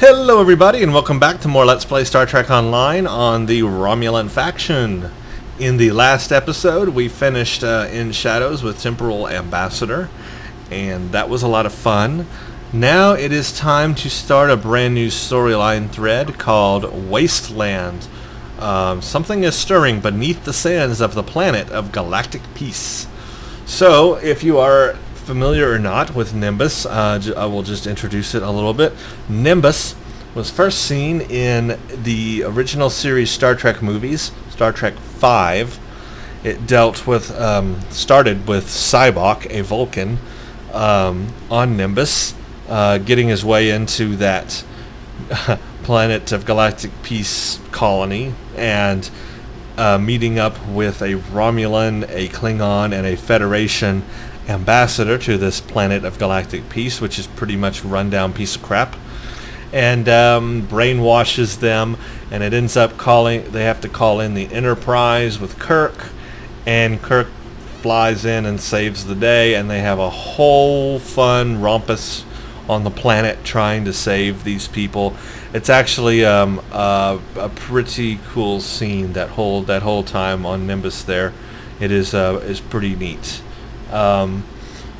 Hello everybody and welcome back to more Let's Play Star Trek Online on the Romulan faction. In the last episode we finished uh, in Shadows with Temporal Ambassador and that was a lot of fun. Now it is time to start a brand new storyline thread called Wasteland. Um, something is stirring beneath the sands of the planet of galactic peace. So if you are familiar or not with Nimbus, uh, I will just introduce it a little bit. Nimbus was first seen in the original series Star Trek movies, Star Trek V. It dealt with, um, started with Sybok, a Vulcan, um, on Nimbus, uh, getting his way into that planet of galactic peace colony and uh, meeting up with a Romulan, a Klingon, and a Federation ambassador to this planet of galactic peace, which is pretty much rundown piece of crap, and um, brainwashes them, and it ends up calling. They have to call in the Enterprise with Kirk, and Kirk flies in and saves the day, and they have a whole fun rompus on the planet trying to save these people. It's actually um, a pretty cool scene that whole that whole time on Nimbus. There, it is uh, is pretty neat. Um,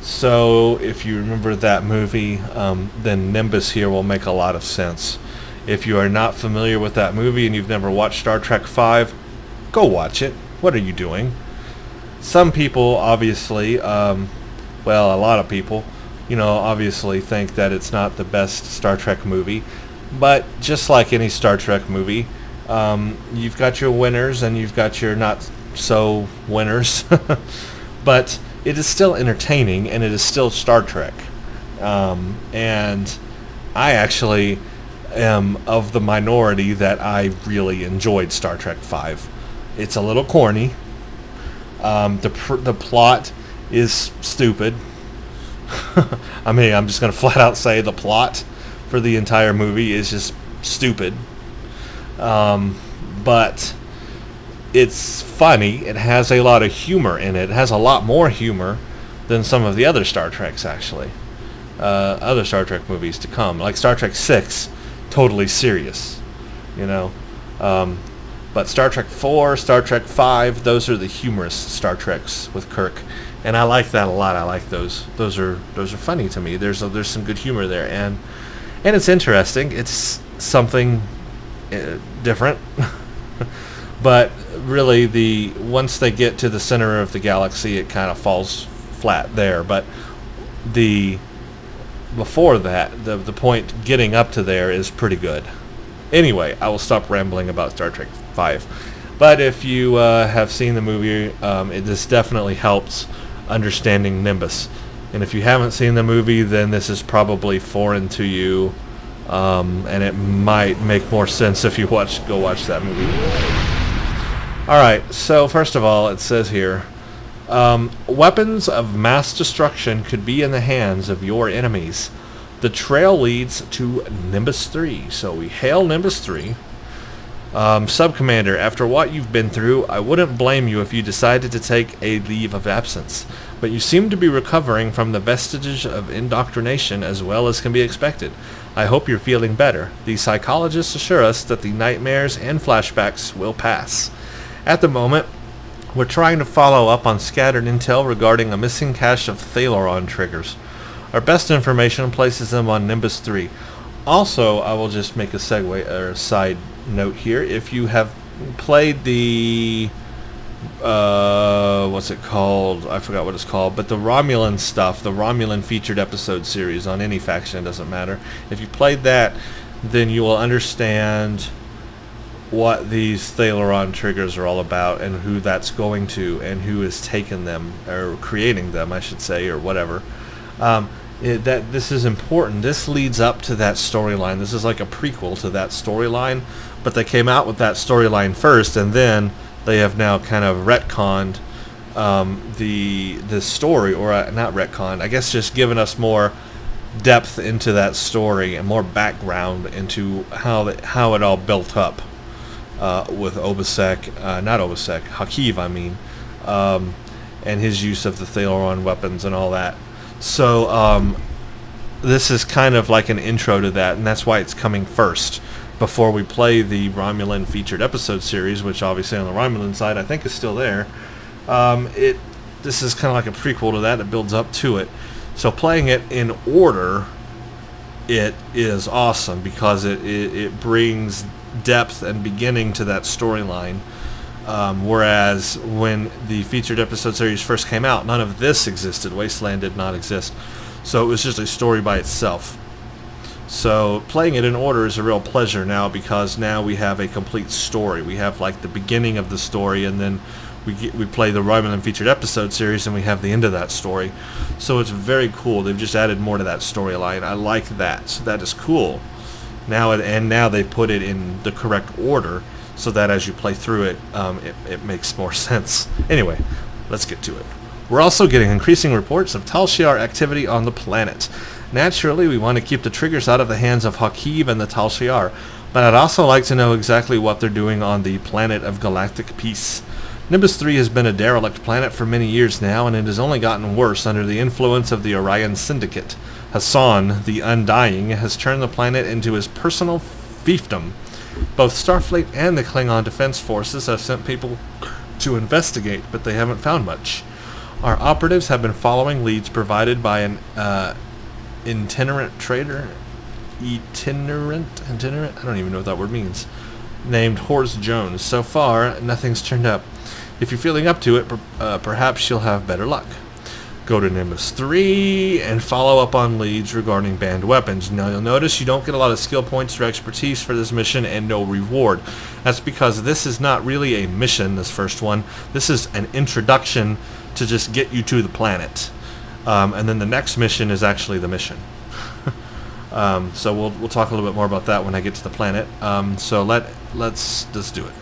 so if you remember that movie, um, then Nimbus here will make a lot of sense. If you are not familiar with that movie and you've never watched Star Trek V, go watch it. What are you doing? Some people, obviously, um, well, a lot of people, you know, obviously think that it's not the best Star Trek movie. But just like any Star Trek movie, um, you've got your winners and you've got your not so winners. but it is still entertaining and it is still Star Trek. Um, and I actually am of the minority that I really enjoyed Star Trek V. It's a little corny. Um, the pr- the plot is stupid. I mean, I'm just gonna flat out say the plot for the entire movie is just stupid. Um, but it's funny. It has a lot of humor in it. It has a lot more humor than some of the other Star Treks, actually. Uh, other Star Trek movies to come, like Star Trek Six, totally serious, you know. Um, but Star Trek Four, Star Trek Five, those are the humorous Star Treks with Kirk, and I like that a lot. I like those. Those are those are funny to me. There's a, there's some good humor there, and and it's interesting. It's something uh, different. but really the once they get to the center of the galaxy it kind of falls flat there. But the before that the the point getting up to there is pretty good. Anyway i will stop rambling about star trek 5 but if you uh, have seen the movie um, it, this definitely helps understanding nimbus. And if you haven't seen the movie then this is probably foreign to you um, and it might make more sense if you watch go watch that movie Alright, so first of all, it says here, um, weapons of mass destruction could be in the hands of your enemies. The trail leads to Nimbus 3, so we hail Nimbus 3. Um, Sub-Commander, after what you've been through, I wouldn't blame you if you decided to take a leave of absence, but you seem to be recovering from the vestiges of indoctrination as well as can be expected. I hope you're feeling better. The psychologists assure us that the nightmares and flashbacks will pass. At the moment, we're trying to follow up on scattered intel regarding a missing cache of Thalaron triggers. Our best information places them on Nimbus 3. Also, I will just make a segue or a side note here. If you have played the uh, what's it called? I forgot what it's called, but the Romulan stuff, the Romulan featured episode series on any faction, doesn't matter. If you played that, then you will understand what these Thalaron triggers are all about and who that's going to and who has taken them or creating them, I should say, or whatever. Um, it, that this is important. This leads up to that storyline. This is like a prequel to that storyline, but they came out with that storyline first, and then they have now kind of retconned um, the the story, or uh, not retconned. I guess just given us more depth into that story and more background into how that, how it all built up uh, with Obisek, uh, not Obisek, Hakiv, I mean, um, and his use of the Thalaron weapons and all that. So, um, this is kind of like an intro to that, and that's why it's coming first before we play the Romulan featured episode series, which obviously on the Romulan side I think is still there. Um, it this is kind of like a prequel to that that builds up to it. So playing it in order, it is awesome because it, it, it brings depth and beginning to that storyline. Um, whereas when the featured episode series first came out, none of this existed. Wasteland did not exist. So it was just a story by itself. So playing it in order is a real pleasure now because now we have a complete story. We have like the beginning of the story and then we get, we play the Romulan featured episode series and we have the end of that story. So it's very cool. They've just added more to that storyline. I like that. So that is cool. Now and now they put it in the correct order so that as you play through it, um, it, it makes more sense. Anyway, let's get to it. We're also getting increasing reports of Tal Shiar activity on the planet. Naturally, we want to keep the triggers out of the hands of Hakiv and the Tal Shiar, but I'd also like to know exactly what they're doing on the planet of galactic peace. Nimbus 3 has been a derelict planet for many years now, and it has only gotten worse under the influence of the Orion Syndicate. Hassan, the Undying, has turned the planet into his personal fiefdom. Both Starfleet and the Klingon Defense Forces have sent people to investigate, but they haven't found much. Our operatives have been following leads provided by an uh, itinerant trader, itinerant, itinerant, I don't even know what that word means, named Horst Jones. So far, nothing's turned up. If you're feeling up to it, uh, perhaps you'll have better luck. Go to Nimbus 3 and follow up on leads regarding banned weapons. Now you'll notice you don't get a lot of skill points or expertise for this mission and no reward. That's because this is not really a mission, this first one. This is an introduction to just get you to the planet. Um, and then the next mission is actually the mission. um, so we'll, we'll talk a little bit more about that when I get to the planet. Um, so let, let's just do it.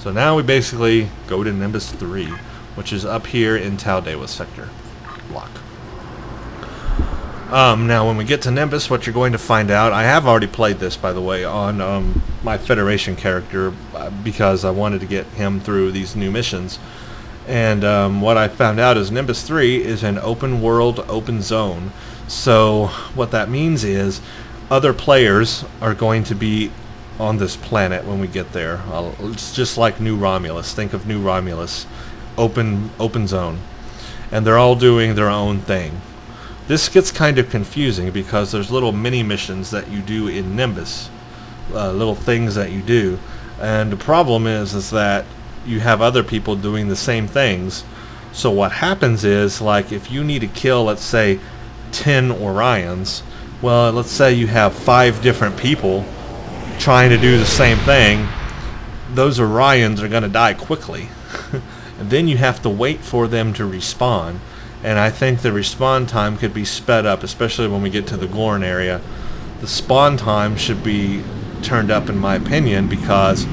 So now we basically go to Nimbus 3, which is up here in Tau Dewa sector block. Um, now when we get to Nimbus, what you're going to find out, I have already played this by the way on um, my Federation character uh, because I wanted to get him through these new missions. And um, what I found out is Nimbus 3 is an open world, open zone. So what that means is other players are going to be on this planet when we get there. I'll, it's just like New Romulus. Think of New Romulus, open open zone, and they're all doing their own thing. This gets kind of confusing because there's little mini missions that you do in Nimbus, uh, little things that you do, and the problem is is that you have other people doing the same things. So what happens is like if you need to kill, let's say, 10 Orions, well, let's say you have five different people trying to do the same thing, those Orions are going to die quickly. And then you have to wait for them to respawn. And I think the respawn time could be sped up, especially when we get to the Gorn area. The spawn time should be turned up in my opinion because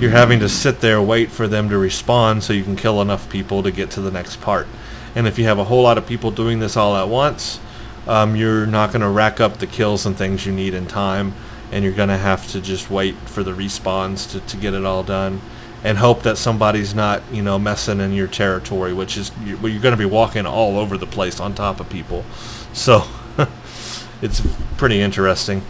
you're having to sit there wait for them to respawn so you can kill enough people to get to the next part. And if you have a whole lot of people doing this all at once, um, you're not going to rack up the kills and things you need in time and you're going to have to just wait for the respawns to, to get it all done and hope that somebody's not, you know, messing in your territory, which is you're going to be walking all over the place on top of people. So it's pretty interesting.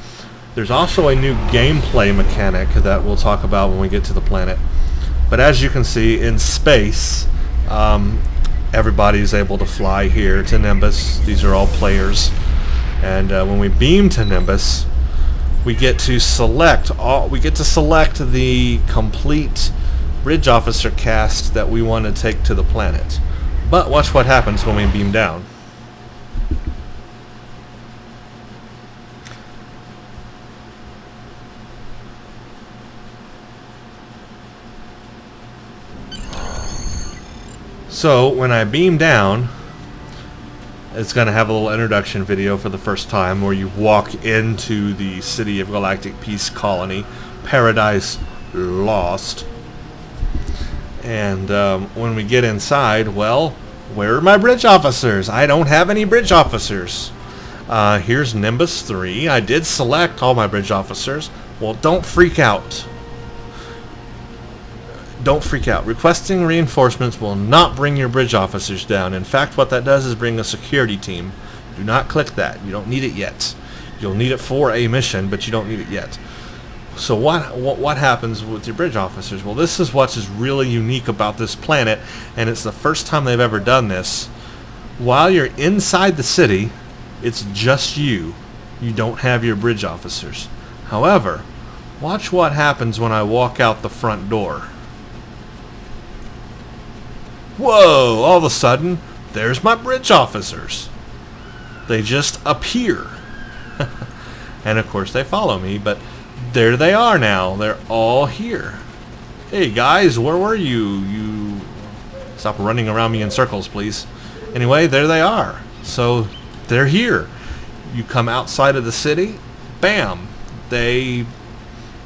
There's also a new gameplay mechanic that we'll talk about when we get to the planet. But as you can see, in space, um, everybody's able to fly here to Nimbus. These are all players. And uh, when we beam to Nimbus, we get to select all we get to select the complete bridge officer cast that we want to take to the planet. But watch what happens when we beam down. So when I beam down, it's going to have a little introduction video for the first time where you walk into the City of Galactic Peace Colony, Paradise Lost. And um, when we get inside, well, where are my bridge officers? I don't have any bridge officers. Uh, here's Nimbus 3. I did select all my bridge officers. Well, don't freak out. Don't freak out. Requesting reinforcements will not bring your bridge officers down. In fact, what that does is bring a security team. Do not click that. You don't need it yet. You'll need it for a mission, but you don't need it yet. So what, what what happens with your bridge officers? Well, this is what is really unique about this planet, and it's the first time they've ever done this. While you're inside the city, it's just you. You don't have your bridge officers. However, watch what happens when I walk out the front door. Whoa! All of a sudden, there's my bridge officers. They just appear. and of course they follow me, but there they are now. They're all here. Hey guys, where were you? You stop running around me in circles, please. Anyway, there they are. So they're here. You come outside of the city, bam, they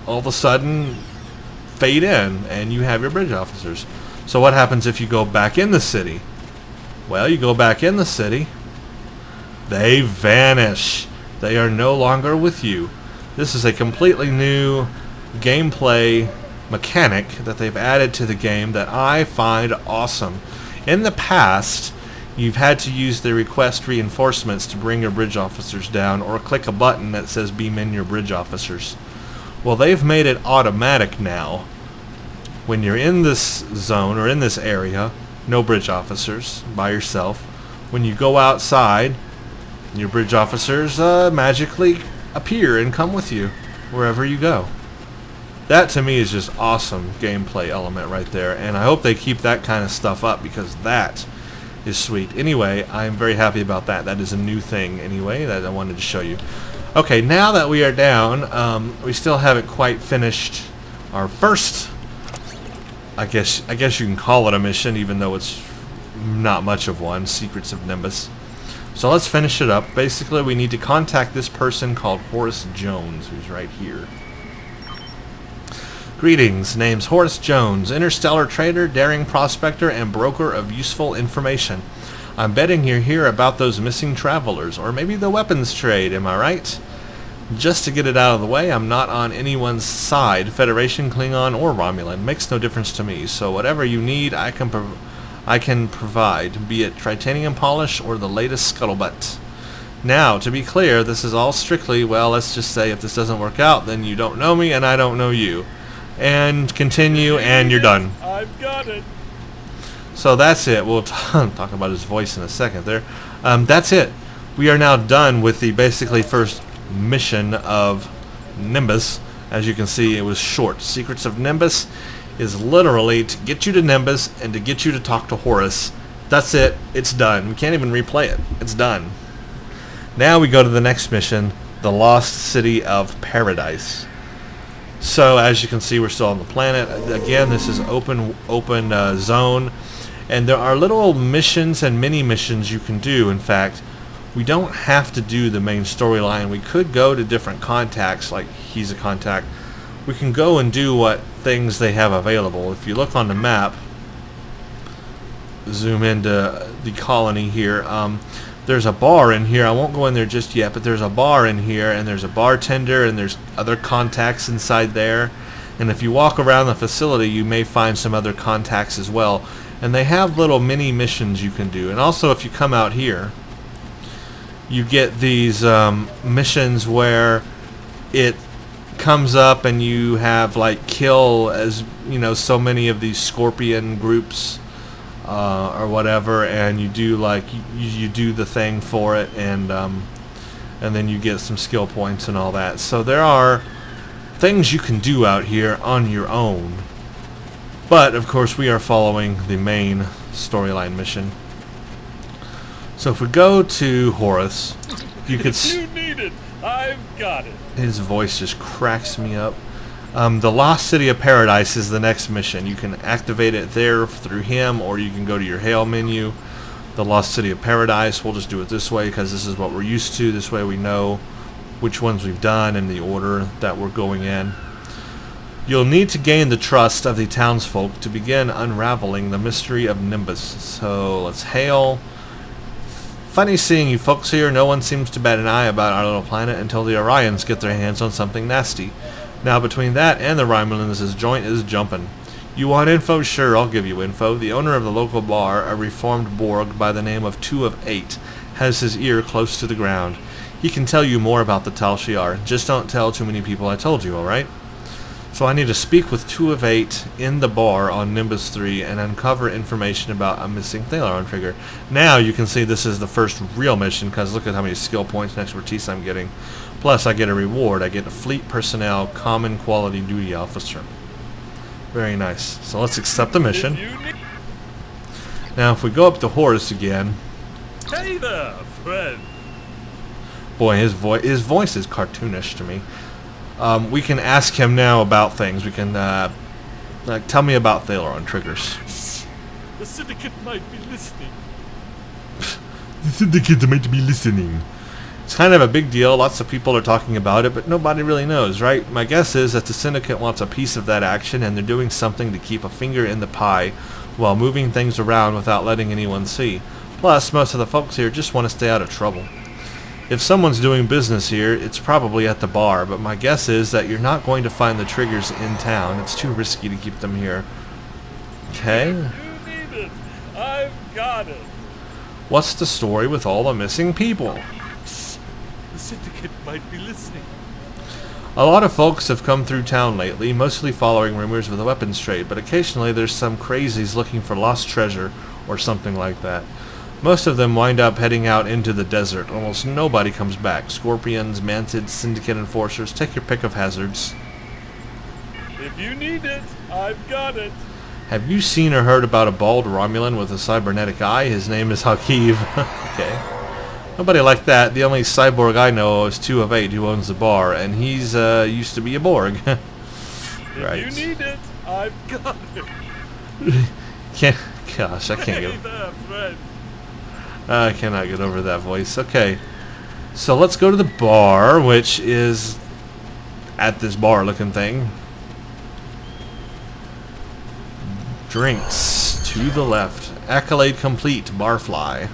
all of a sudden fade in and you have your bridge officers. So what happens if you go back in the city? Well, you go back in the city, they vanish. They are no longer with you. This is a completely new gameplay mechanic that they've added to the game that I find awesome. In the past, you've had to use the request reinforcements to bring your bridge officers down or click a button that says beam in your bridge officers. Well, they've made it automatic now. When you're in this zone or in this area, no bridge officers, by yourself. When you go outside, your bridge officers uh, magically appear and come with you wherever you go. That to me is just awesome gameplay element right there, and I hope they keep that kind of stuff up because that is sweet. Anyway, I'm very happy about that. That is a new thing anyway that I wanted to show you. Okay, now that we are down, um, we still haven't quite finished our first, I guess, I guess you can call it a mission, even though it's not much of one, Secrets of Nimbus. So let's finish it up. Basically, we need to contact this person called Horace Jones, who's right here. Greetings. Name's Horace Jones, interstellar trader, daring prospector, and broker of useful information. I'm betting you're here about those missing travelers, or maybe the weapons trade, am I right? Just to get it out of the way, I'm not on anyone's side, Federation, Klingon, or Romulan. Makes no difference to me, so whatever you need, I can provide I can provide, be it titanium polish or the latest scuttlebutt. Now, to be clear, this is all strictly, well, let's just say if this doesn't work out, then you don't know me and I don't know you. And continue, and you're done. I've got it. So that's it. We'll talk about his voice in a second there. Um, that's it. We are now done with the basically first mission of Nimbus. As you can see, it was short. Secrets of Nimbus is literally to get you to Nimbus and to get you to talk to Horus. That's it. It's done. We can't even replay it. It's done. Now we go to the next mission, the Lost City of Paradise. So as you can see, we're still on the planet. Again, this is open open uh, zone, and there are little missions and mini missions you can do. In fact, we don't have to do the main storyline. We could go to different contacts, like he's a contact. We can go and do what things they have available. If you look on the map, zoom into the colony here, um, there's a bar in here. I won't go in there just yet, but there's a bar in here, and there's a bartender, and there's other contacts inside there. And if you walk around the facility, you may find some other contacts as well. And they have little mini missions you can do. And also, if you come out here, you get these um, missions where it comes up and you have like kill as you know so many of these scorpion groups uh, or whatever and you do like you, you do the thing for it and um, and then you get some skill points and all that. So there are things you can do out here on your own. But of course we are following the main storyline mission. So if we go to Horus you could you need it. I've got it his voice just cracks me up. Um, the Lost City of Paradise is the next mission. You can activate it there through him, or you can go to your Hail menu. The Lost City of Paradise, we'll just do it this way because this is what we're used to. This way we know which ones we've done and the order that we're going in. You'll need to gain the trust of the townsfolk to begin unraveling the mystery of Nimbus. So let's hail. Funny seeing you folks here. No one seems to bat an eye about our little planet until the Orions get their hands on something nasty. Now between that and the Romulans, joint is jumping. You want info? Sure, I'll give you info. The owner of the local bar, a reformed Borg by the name of Two of Eight, has his ear close to the ground. He can tell you more about the Tal Shiar. Just don't tell too many people I told you, alright? So I need to speak with two of eight in the bar on Nimbus 3 and uncover information about a missing Thalaron trigger. Now you can see this is the first real mission because look at how many skill points and expertise I'm getting. Plus I get a reward. I get a Fleet Personnel Common Quality Duty Officer. Very nice. So let's accept the mission. If you need- Now if we go up to Horus again, Hey there, friend. boy his, vo his voice is cartoonish to me. Um, we can ask him now about things. We can, uh, like, tell me about Thalaron triggers. The syndicate might be listening. The syndicate might be listening. It's kind of a big deal. Lots of people are talking about it, but nobody really knows, right? My guess is that the syndicate wants a piece of that action, and they're doing something to keep a finger in the pie while moving things around without letting anyone see. Plus, most of the folks here just want to stay out of trouble. If someone's doing business here, it's probably at the bar, but my guess is that you're not going to find the triggers in town. It's too risky to keep them here. Okay. You need it. I've got it. What's the story with all the missing people? The syndicate might be listening. A lot of folks have come through town lately, mostly following rumors of the weapons trade, but occasionally there's some crazies looking for lost treasure or something like that. Most of them wind up heading out into the desert. Almost nobody comes back. Scorpions, mantids, syndicate enforcers, take your pick of hazards. If you need it, I've got it. Have you seen or heard about a bald Romulan with a cybernetic eye? His name is Hakiv. okay. Nobody like that. The only cyborg I know is two of eight who owns the bar, and he's uh, used to be a Borg. If you need it, I've got it. can't, gosh, I can't Hey get. there, I cannot get over that voice. Okay. So let's go to the bar, which is at this bar looking thing. Drinks to the left. Accolade complete, barfly.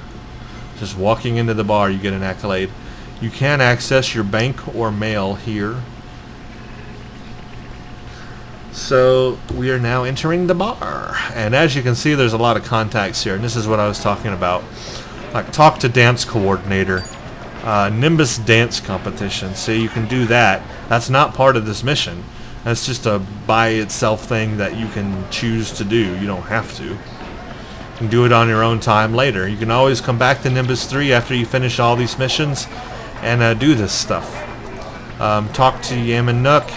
Just walking into the bar, you get an accolade. You can access your bank or mail here. So we are now entering the bar. And as you can see, there's a lot of contacts here. And this is what I was talking about. Like talk to dance coordinator. Uh, Nimbus dance competition. See, you can do that. That's not part of this mission. That's just a by itself thing that you can choose to do. You don't have to. You can do it on your own time later. You can always come back to Nimbus 3 after you finish all these missions and uh, do this stuff. Um, talk to Yaman Nook.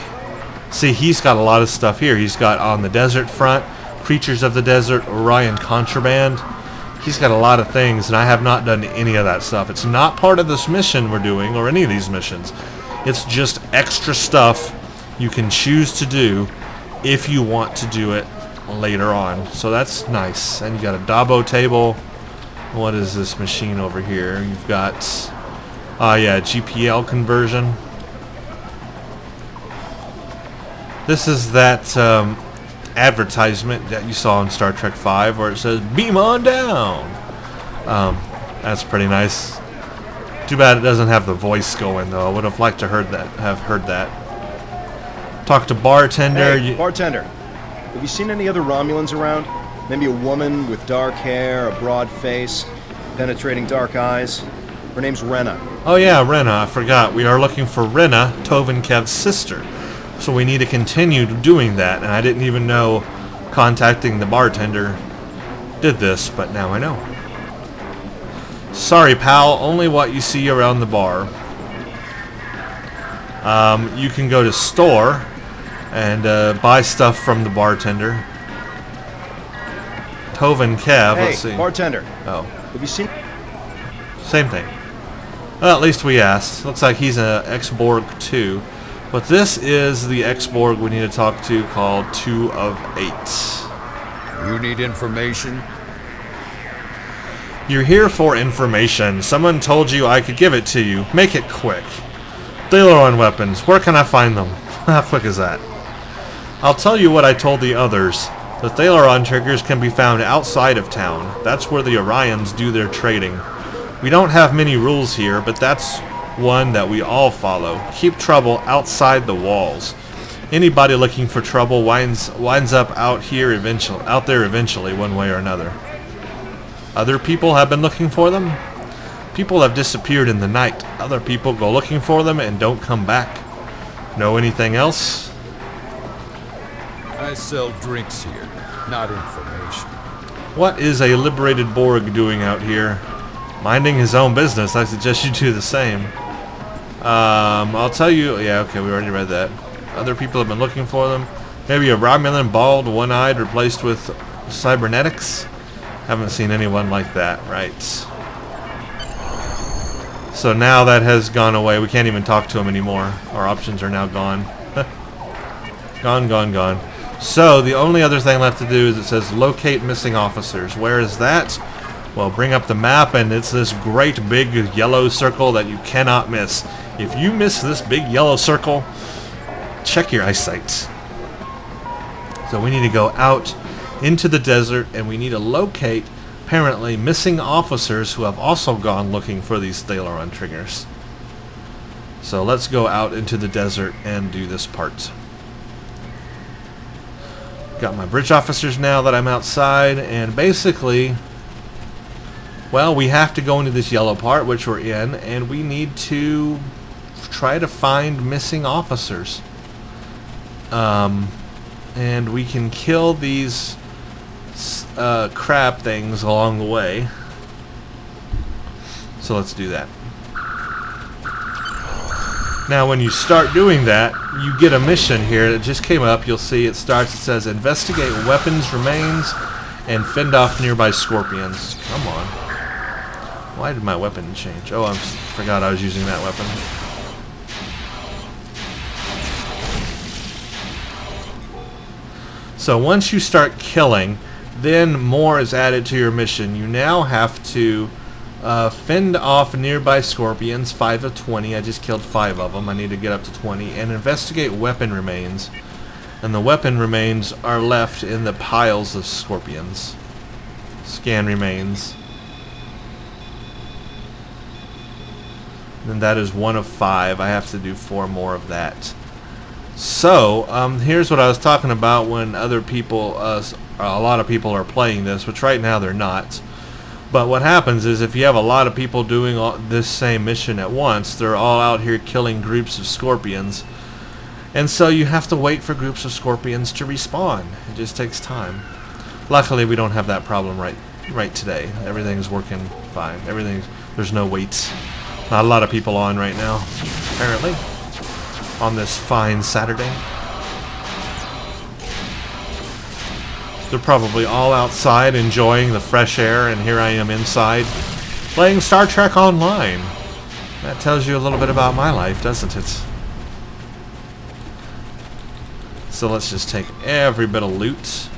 See, he's got a lot of stuff here. He's got On the Desert Front, Creatures of the Desert, Orion Contraband. He's got a lot of things, and I have not done any of that stuff. It's not part of this mission we're doing, or any of these missions. It's just extra stuff you can choose to do if you want to do it later on. So that's nice. And you got a Dabo table. What is this machine over here? You've got, ah yeah, GPL conversion. This is that um, advertisement that you saw in Star Trek V where it says, beam on down. Um, that's pretty nice. Too bad it doesn't have the voice going though. I would have liked to heard that. Have heard that. Talk to bartender. Hey, bartender. Have you seen any other Romulans around? Maybe a woman with dark hair, a broad face, penetrating dark eyes. Her name's Rena. Oh yeah, Rena. I forgot. We are looking for Rena, Tovan Khev's sister. So we need to continue doing that. And I didn't even know contacting the bartender did this, but now I know. Sorry, pal. Only what you see around the bar. Um, you can go to store and uh, buy stuff from the bartender. Tovan Khev. hey, let's see. bartender. oh. Have you seen? Same thing. Well, at least we asked. Looks like he's an ex-Borg too. But this is the ex-Borg we need to talk to called Two of Eight. You need information? You're here for information. Someone told you I could give it to you. Make it quick. Thalaron weapons. Where can I find them? How quick is that? I'll tell you what I told the others. The Thalaron triggers can be found outside of town. That's where the Orions do their trading. We don't have many rules here, but that's one that we all follow. Keep trouble outside the walls. Anybody looking for trouble winds winds up out here eventually, out there eventually, one way or another. Other people have been looking for them? People have disappeared in the night. Other people go looking for them and don't come back. Know anything else? I sell drinks here, not information. What is a liberated Borg doing out here? Minding his own business. I suggest you do the same. Um, I'll tell you... Yeah, okay, we already read that. Other people have been looking for them. Maybe a Romulan, bald, one-eyed, replaced with cybernetics? Haven't seen anyone like that, right. So now that has gone away. We can't even talk to him anymore. Our options are now gone. gone, gone, gone. So the only other thing left to do is it says locate missing officers. Where is that? Well, bring up the map and it's this great big yellow circle that you cannot miss. If you miss this big yellow circle, check your eyesight. So we need to go out into the desert and we need to locate apparently missing officers who have also gone looking for these Thalaron triggers. So let's go out into the desert and do this part. Got my bridge officers now that I'm outside, and basically, well, we have to go into this yellow part, which we're in, and we need to try to find missing officers. Um, and we can kill these uh, crab things along the way. So let's do that. Now when you start doing that, you get a mission here that just came up. You'll see it starts, it says investigate weapons remains and fend off nearby scorpions. Come on. Why did my weapon change? Oh, I forgot I was using that weapon. So once you start killing, then more is added to your mission. You now have to uh, fend off nearby scorpions, 5 of 20. I just killed 5 of them. I need to get up to 20. And investigate weapon remains. And the weapon remains are left in the piles of scorpions. Scan remains. And that is one of 5. I have to do 4 more of that. So, um, here's what I was talking about when other people, uh, a lot of people are playing this, which right now they're not. But what happens is if you have a lot of people doing all, this same mission at once, they're all out here killing groups of scorpions. And so you have to wait for groups of scorpions to respawn. It just takes time. Luckily, we don't have that problem right right today. Everything's working fine. Everything's there's no waits. Not a lot of people on right now, apparently on this fine Saturday. They're probably all outside enjoying the fresh air, and here I am inside playing Star Trek Online. That tells you a little bit about my life, doesn't it? So let's just take every bit of loot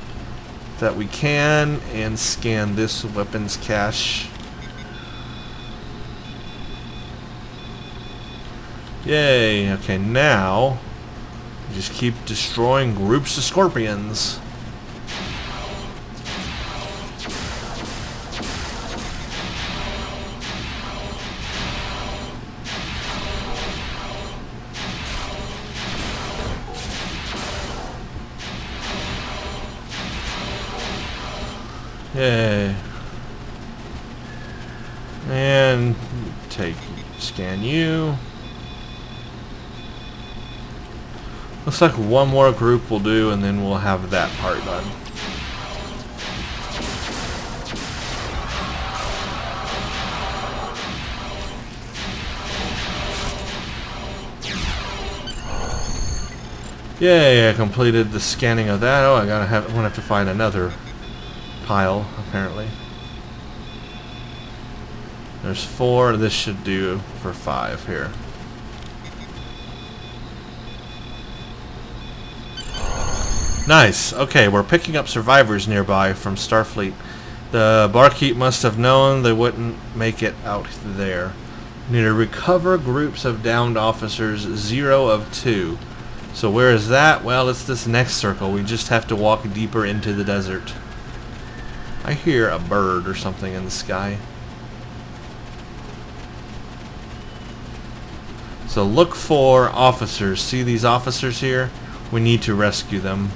that we can and scan this weapons cache. Yay, okay, now just keep destroying groups of scorpions. Yay. And take scan you. Looks like one more group will do and then we'll have that part done. Yay, I completed the scanning of that. Oh, I gotta have, I'm gonna have to find another pile, apparently. There's four, this should do for five here. Nice. Okay, we're picking up survivors nearby from Starfleet. The barkeep must have known they wouldn't make it out there. Need to recover groups of downed officers, zero of two. So where is that? Well, it's this next circle. We just have to walk deeper into the desert. I hear a bird or something in the sky. So look for officers. See these officers here? We need to rescue them.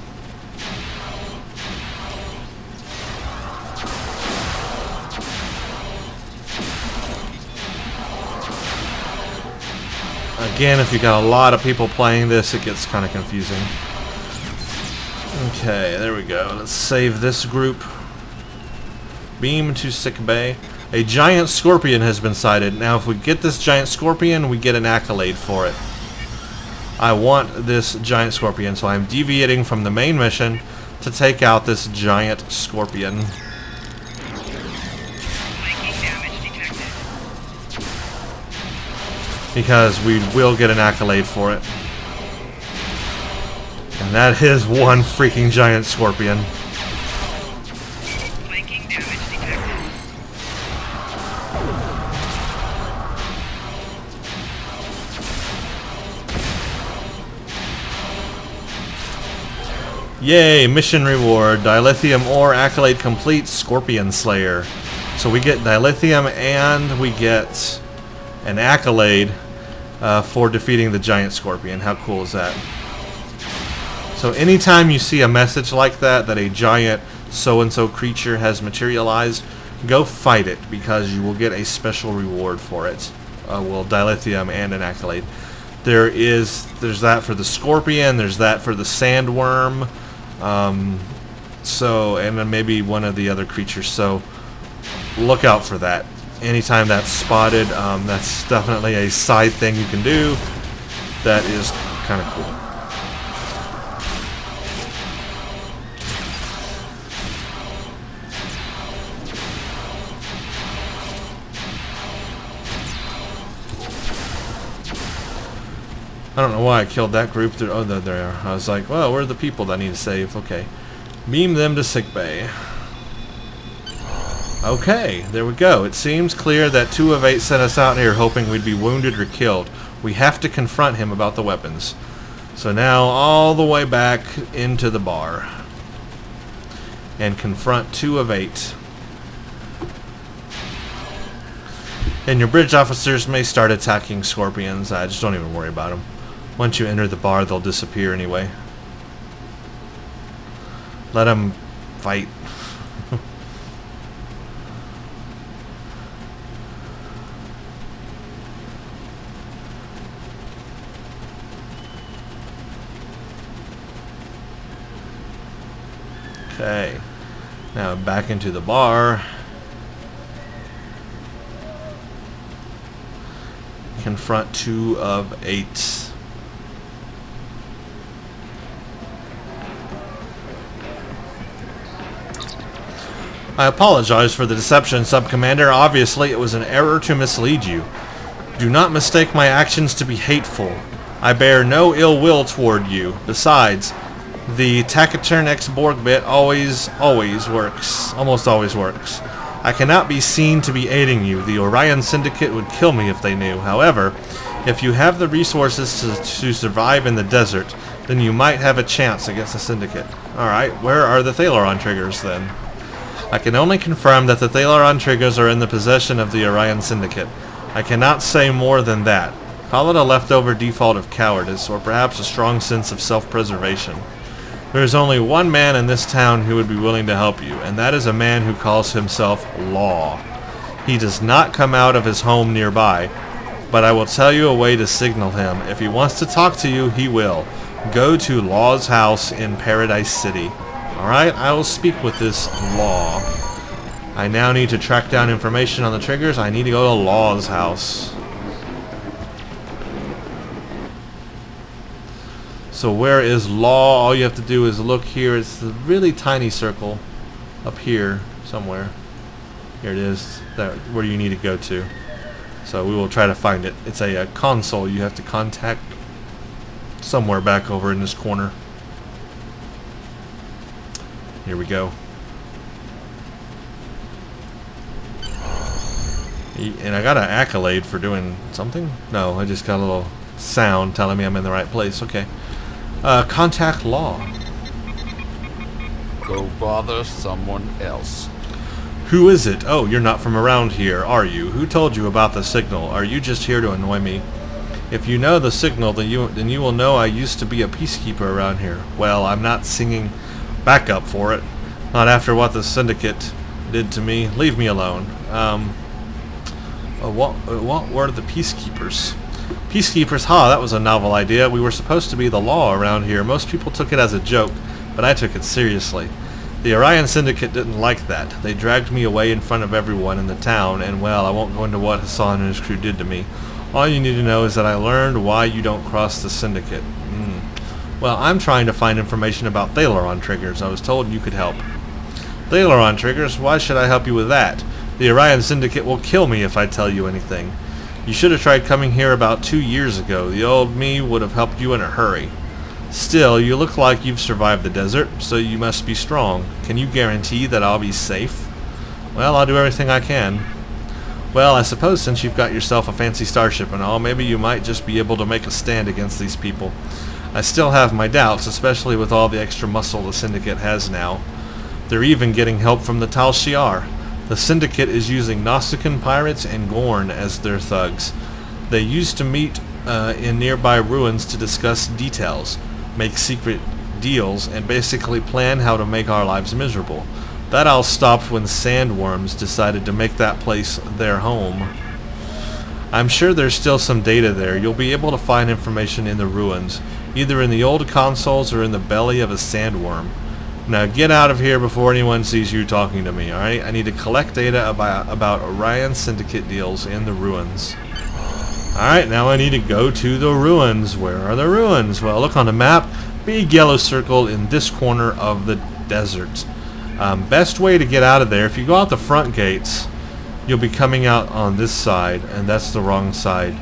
Again, if you got a lot of people playing this, it gets kind of confusing. Okay, there we go. Let's save this group. Beam to sick bay. A giant scorpion has been sighted. Now, if we get this giant scorpion, we get an accolade for it. I want this giant scorpion, so I'm deviating from the main mission to take out this giant scorpion. Because we will get an accolade for it. And that is one freaking giant scorpion. Yay, mission reward. Dilithium ore accolade complete Scorpion Slayer. So we get dilithium and we get an accolade uh, for defeating the giant scorpion. How cool is that? So anytime you see a message like that, that a giant so-and-so creature has materialized, go fight it because you will get a special reward for it. Uh, well, dilithium and an accolade. There is, there's that for the scorpion, there's that for the sandworm, um, so, and then maybe one of the other creatures, so look out for that. Anytime that's spotted, um, that's definitely a side thing you can do that is kind of cool. I don't know why I killed that group. They're, oh, they're. I was like, well, where are the people that I need to save? Okay. Beam them to sickbay. Okay, there we go. It seems clear that two of eight sent us out here hoping we'd be wounded or killed. We have to confront him about the weapons. So now all the way back into the bar. And confront two of eight. And your bridge officers may start attacking scorpions. I just don't even worry about them. Once you enter the bar, they'll disappear anyway. Let them fight. okay. Now back into the bar. Confront two of eight. I apologize for the deception, Sub-Commander. Obviously, it was an error to mislead you. Do not mistake my actions to be hateful. I bear no ill will toward you. Besides, the Taciturn ex-Borg bit always, always works. Almost always works. I cannot be seen to be aiding you. The Orion Syndicate would kill me if they knew. However, if you have the resources to, to survive in the desert, then you might have a chance against the Syndicate. Alright, where are the Thalaron triggers then? I can only confirm that the Thalaron triggers are in the possession of the Orion Syndicate. I cannot say more than that. Call it a leftover default of cowardice, or perhaps a strong sense of self-preservation. There is only one man in this town who would be willing to help you, and that is a man who calls himself Law. He does not come out of his home nearby, but I will tell you a way to signal him. If he wants to talk to you, he will. Go to Law's house in Paradise City. Alright, I will speak with this Law. I now need to track down information on the triggers. I need to go to Law's house. So where is Law? All you have to do is look here. It's a really tiny circle up here somewhere. Here it is, that, where you need to go to. So we will try to find it. It's a, a console you have to contact somewhere back over in this corner. Here we go. And I got an accolade for doing something? No, I just got a little sound telling me I'm in the right place. Okay. Uh, contact law. Go bother someone else. Who is it? Oh, you're not from around here, are you? Who told you about the signal? Are you just here to annoy me? If you know the signal, then you then you will know I used to be a peacekeeper around here. Well, I'm not singing backup for it. Not after what the syndicate did to me. Leave me alone. Um, uh, what, uh, what were the peacekeepers? Peacekeepers, ha, that was a novel idea. We were supposed to be the law around here. Most people took it as a joke, but I took it seriously. The Orion Syndicate didn't like that. They dragged me away in front of everyone in the town, and well, I won't go into what Hassan and his crew did to me. All you need to know is that I learned why you don't cross the Syndicate. Mm. Well, I'm trying to find information about Thalaron triggers. I was told you could help. Thalaron triggers? Why should I help you with that? The Orion Syndicate will kill me if I tell you anything. You should have tried coming here about two years ago. The old me would have helped you in a hurry. Still, you look like you've survived the desert, so you must be strong. Can you guarantee that I'll be safe? Well, I'll do everything I can. Well, I suppose since you've got yourself a fancy starship and all, maybe you might just be able to make a stand against these people. I still have my doubts, especially with all the extra muscle the Syndicate has now. They're even getting help from the Tal Shiar. The Syndicate is using Nausicaan pirates and Gorn as their thugs. They used to meet uh, in nearby ruins to discuss details, make secret deals, and basically plan how to make our lives miserable. That all stopped when sandworms decided to make that place their home. I'm sure there's still some data there. You'll be able to find information in the ruins, either in the old consoles or in the belly of a sandworm. Now get out of here before anyone sees you talking to me, alright? I need to collect data about, about Orion Syndicate deals in the ruins. Alright, now I need to go to the ruins. Where are the ruins? Well, look on the map. Big yellow circle in this corner of the desert. Um, best way to get out of there, if you go out the front gates, you'll be coming out on this side, and that's the wrong side.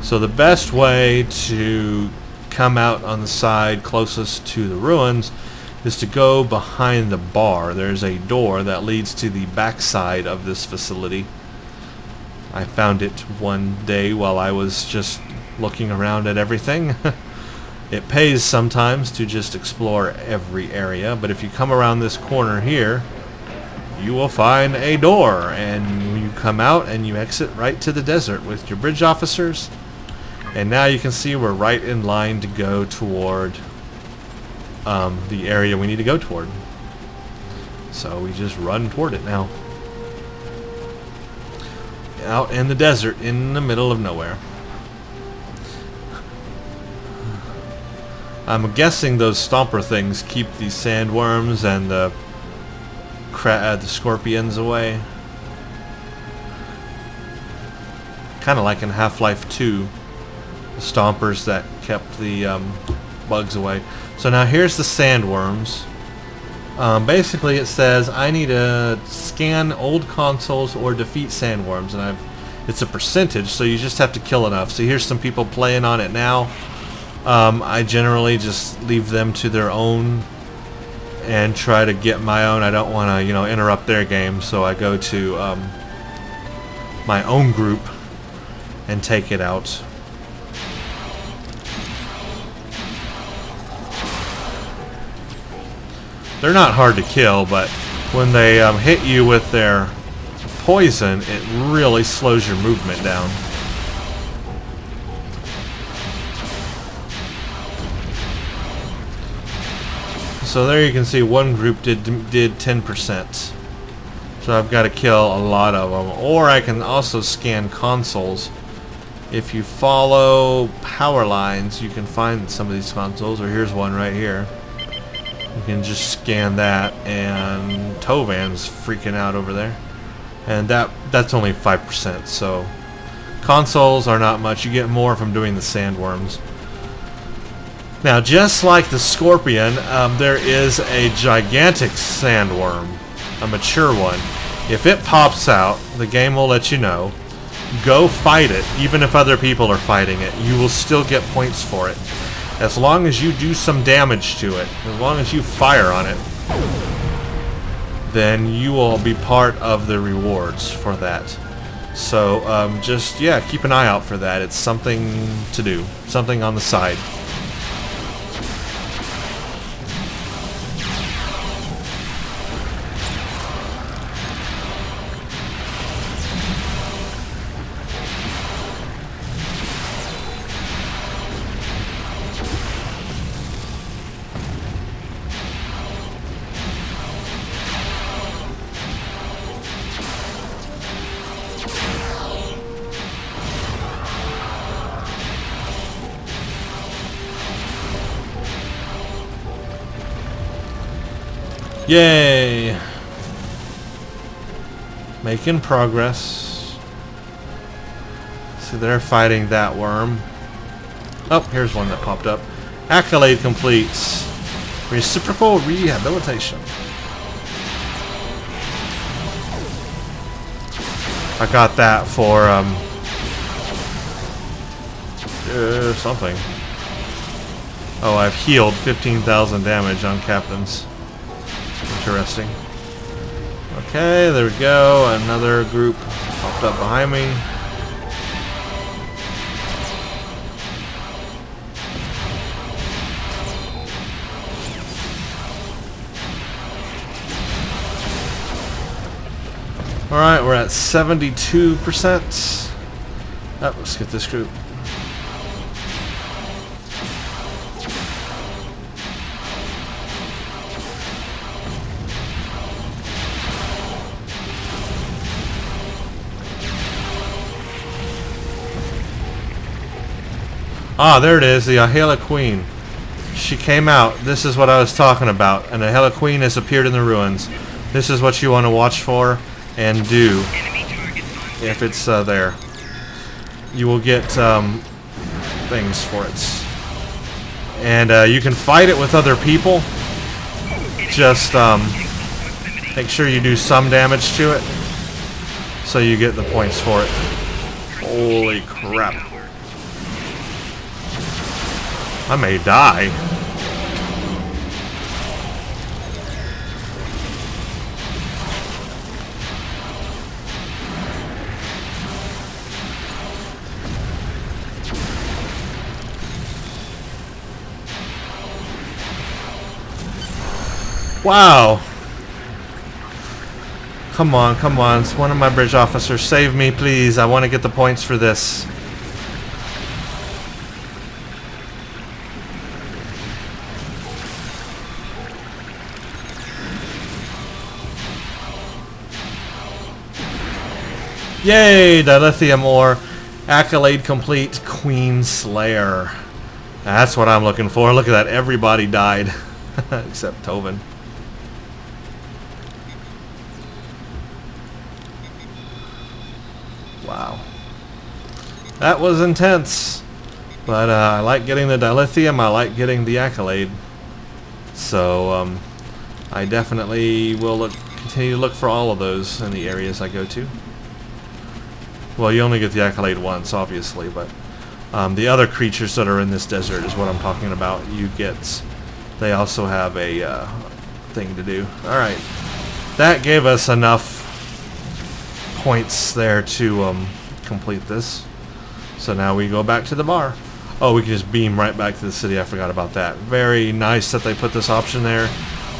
So the best way to come out on the side closest to the ruins is to go behind the bar. There's a door that leads to the backside of this facility. I found it one day while I was just looking around at everything. it pays sometimes to just explore every area, but if you come around this corner here, you will find a door, and you come out and you exit right to the desert with your bridge officers. And now you can see we're right in line to go toward um, the area we need to go toward. So we just run toward it now. Out in the desert, in the middle of nowhere. I'm guessing those stomper things keep the sandworms and the uh, the scorpions away. Kind of like in Half-Life 2, the stompers that kept the um, bugs away. So now here's the sandworms. Um, basically it says I need to scan old consoles or defeat sandworms and I've it's a percentage so you just have to kill enough. So here's some people playing on it now. Um, I generally just leave them to their own and try to get my own. I don't want to you know interrupt their game so I go to um, my own group and take it out. They're not hard to kill, but when they um, hit you with their poison, it really slows your movement down. So there you can see one group did did 10%. So I've got to kill a lot of them. Or I can also scan consoles. If you follow power lines, you can find some of these consoles. Or here's one right here. You can just scan that, and Tovan's freaking out over there. And that that's only 5%, so consoles are not much. You get more from doing the sandworms. Now, just like the scorpion, um, there is a gigantic sandworm, a mature one. If it pops out, the game will let you know. Go fight it, even if other people are fighting it. You will still get points for it as long as you do some damage to it, as long as you fire on it, then you will be part of the rewards for that. So um, just, yeah, keep an eye out for that. It's something to do, something on the side. Yay! Making progress. See, they're fighting that worm. Oh, here's one that popped up. Accolade completes. Reciprocal rehabilitation. I got that for, um... Uh, something. Oh, I've healed 15,000 damage on captains. Interesting. Okay, there we go. Another group popped up behind me. Alright, we're at 72%. Oh, let's get this group. Ah, there it is, the Ahela Queen. She came out. This is what I was talking about. And the Ahela Queen has appeared in the ruins. This is what you want to watch for and do if it's uh, there. You will get um, things for it. And uh, you can fight it with other people. Just um, make sure you do some damage to it so you get the points for it. Holy crap. I may die. Wow. Come on, come on. It's one of my bridge officers. Save me, please. I want to get the points for this. Yay, dilithium ore. Accolade complete, Queen Slayer. That's what I'm looking for. Look at that, everybody died. Except Tovan. Wow. That was intense. But uh, I like getting the dilithium, I like getting the accolade. So, um, I definitely will look, continue to look for all of those in the areas I go to. Well, you only get the accolade once, obviously, but um, the other creatures that are in this desert is what I'm talking about. You get, they also have a uh, thing to do. Alright, that gave us enough points there to um, complete this. So now we go back to the bar. Oh, we can just beam right back to the city. I forgot about that. Very nice that they put this option there.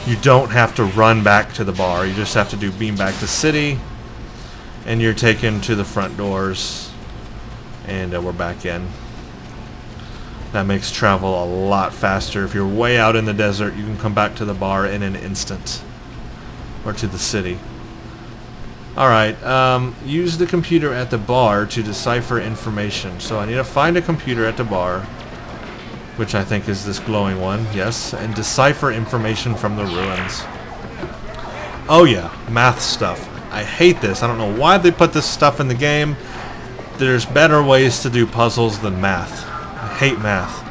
You don't have to run back to the bar. You just have to do beam back to city. And you're taken to the front doors. And uh, we're back in. That makes travel a lot faster. If you're way out in the desert, you can come back to the bar in an instant. Or to the city. Alright, um, use the computer at the bar to decipher information. So I need to find a computer at the bar, which I think is this glowing one, yes, and decipher information from the ruins. Oh yeah, math stuff. I hate this. I don't know why they put this stuff in the game. There's better ways to do puzzles than math. I hate math.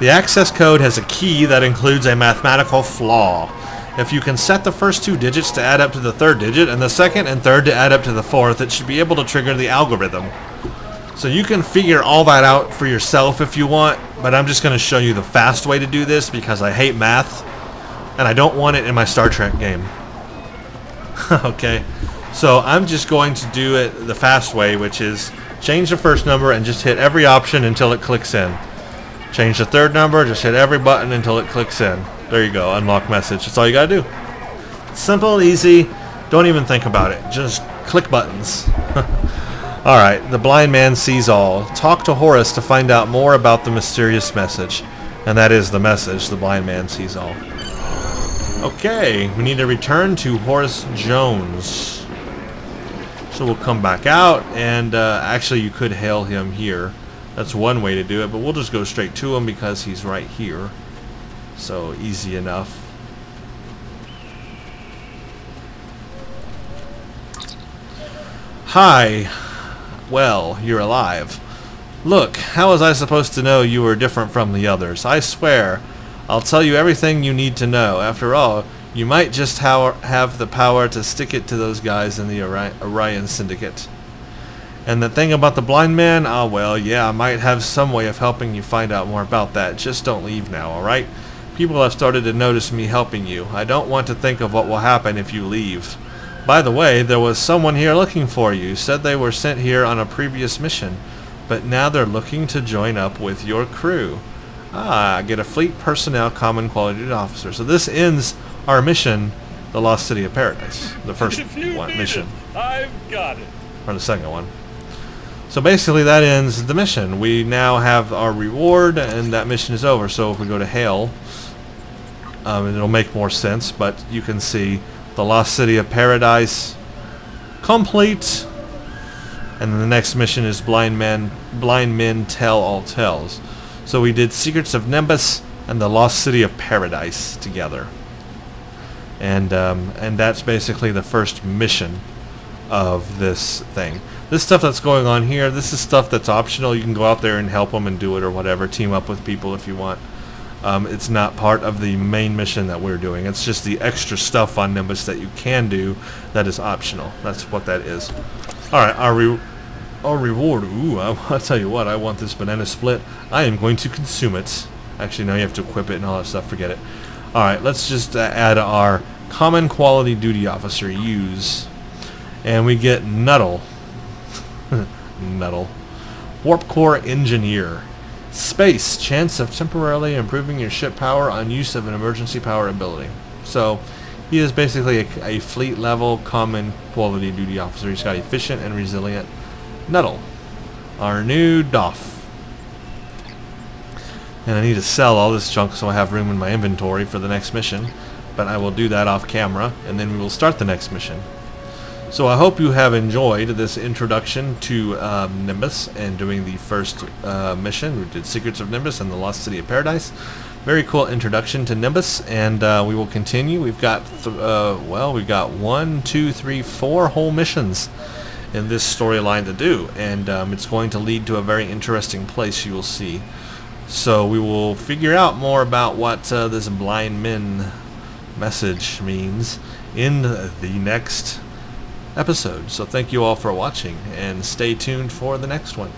The access code has a key that includes a mathematical flaw. If you can set the first two digits to add up to the third digit and the second and third to add up to the fourth, it should be able to trigger the algorithm. So you can figure all that out for yourself if you want, but I'm just going to show you the fast way to do this because I hate math and I don't want it in my Star Trek game. okay, so I'm just going to do it the fast way, which is change the first number and just hit every option until it clicks in. Change the third number, just hit every button until it clicks in. There you go, unlock message. That's all you gotta do. Simple, easy, don't even think about it. Just click buttons. Alright, the blind man sees all. Talk to Horace to find out more about the mysterious message. And that is the message, the blind man sees all. Okay, we need to return to Horace Jones. So we'll come back out, and uh, actually you could hail him here. That's one way to do it, but we'll just go straight to him because he's right here. So easy enough. Hi. Well, you're alive. Look, how was I supposed to know you were different from the others? I swear, I'll tell you everything you need to know. After all, you might just ha have the power to stick it to those guys in the Orion Syndicate. And the thing about the blind man, ah well, yeah, I might have some way of helping you find out more about that. Just don't leave now, alright? People have started to notice me helping you. I don't want to think of what will happen if you leave. By the way, there was someone here looking for you. Said they were sent here on a previous mission. But now they're looking to join up with your crew. Ah, get a fleet personnel common quality officer. So this ends our mission, the Lost City of Paradise. The first one mission. it, I've got it. Or the second one. So basically that ends the mission. We now have our reward and that mission is over. So if we go to Hale, um, it'll make more sense, but you can see the Lost City of Paradise complete. And then the next mission is Blind Men, Blind Men Tell All Tales. So we did Secrets of Nimbus and the Lost City of Paradise together. And, um, and that's basically the first mission of this thing. This stuff that's going on here, this is stuff that's optional. You can go out there and help them and do it or whatever. Team up with people if you want. Um, it's not part of the main mission that we're doing. It's just the extra stuff on Nimbus that you can do that is optional. That's what that is. Alright, our, re our reward. Ooh, I, I'll tell you what, I want this banana split. I am going to consume it. Actually, now you have to equip it and all that stuff. Forget it. Alright, let's just uh, add our common quality duty officer use. And we get Nuddle. Nuddle. Warp Core Engineer. Space. Chance of temporarily improving your ship power on use of an emergency power ability. So, he is basically a, a fleet level common quality duty officer. He's got efficient and resilient. Nuddle. Our new Doff. And I need to sell all this junk so I have room in my inventory for the next mission. But I will do that off camera, and then we will start the next mission. So I hope you have enjoyed this introduction to um, Nimbus and doing the first uh, mission. We did Secrets of Nimbus and the Lost City of Paradise. Very cool introduction to Nimbus, and uh, we will continue. We've got, uh, well, we've got one, two, three, four whole missions in this storyline to do, and um, it's going to lead to a very interesting place you will see. So we will figure out more about what uh, this blind men message means in the next episode. So thank you all for watching and stay tuned for the next one.